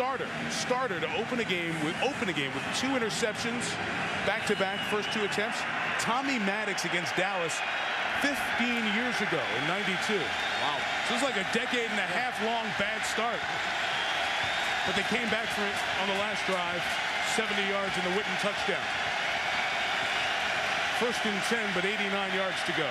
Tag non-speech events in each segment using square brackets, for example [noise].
starter, starter to open a game with open a game with two interceptions, back to back, first two attempts. Tommy Maddox against Dallas 15 years ago in 92. Wow. So it was like a decade and a half long bad start. But they came back for it on the last drive, 70 yards in the Witten touchdown. First and 10, but 89 yards to go.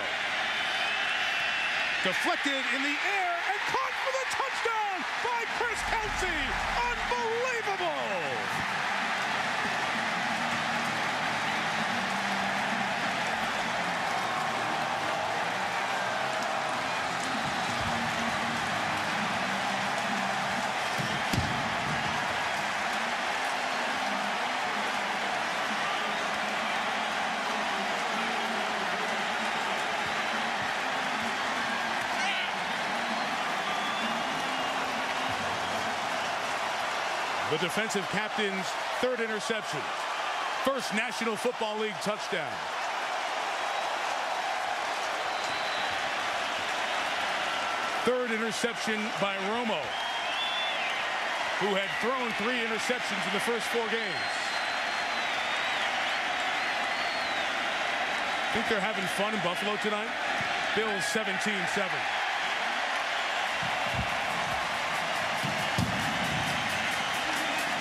Deflected in the air and caught for the touchdown by Chris Kelsay. Unbelievable! The defensive captain's third interception. First National Football League touchdown. Third interception by Romo, who had thrown three interceptions in the first four games. Think they're having fun in Buffalo tonight? Bills 17-7.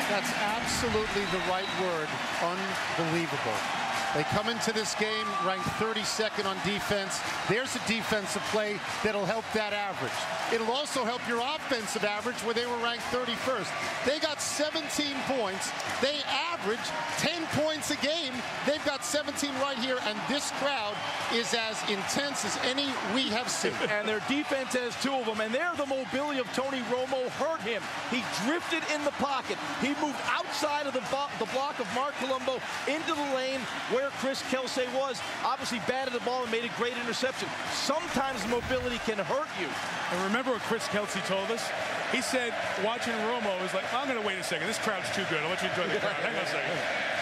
That's absolutely the right word. Unbelievable. They come into this game ranked 32nd on defense. There's a defensive play that'll help that average. It'll also help your offensive average where they were ranked 31st. They got 17 points. They average 10 points a game. They've got 17 right here, and this crowd is as intense as any we have seen. [laughs] and their defense has two of them, and there the mobility of Tony Romo hurt him. He drifted in the pocket. He moved outside of the, the block of Marc Colombo into the lane where Chris Kelsay was. Obviously batted the ball and made a great interception. Sometimes mobility can hurt you. And remember what Chris Kelsay told us? He said watching Romo is like, I'm going to wait a second. This crowd's too good. I'll let you enjoy the crowd. Hang on a second.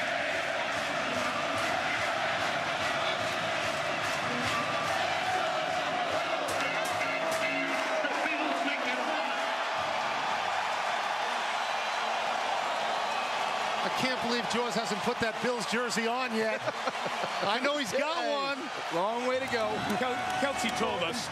Can't believe Jaws hasn't put that Bills jersey on yet. [laughs] I know he's got Hey, one. Long way to go. Kel- Kelsay told us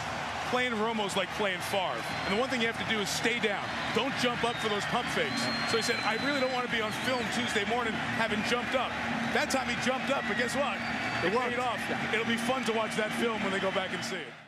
playing Romo's like playing Favre. And the one thing you have to do is stay down. Don't jump up for those pump fakes. So he said, I really don't want to be on film Tuesday morning having jumped up. That time he jumped up, but guess what? It paid off. It'll be fun to watch that film when they go back and see it.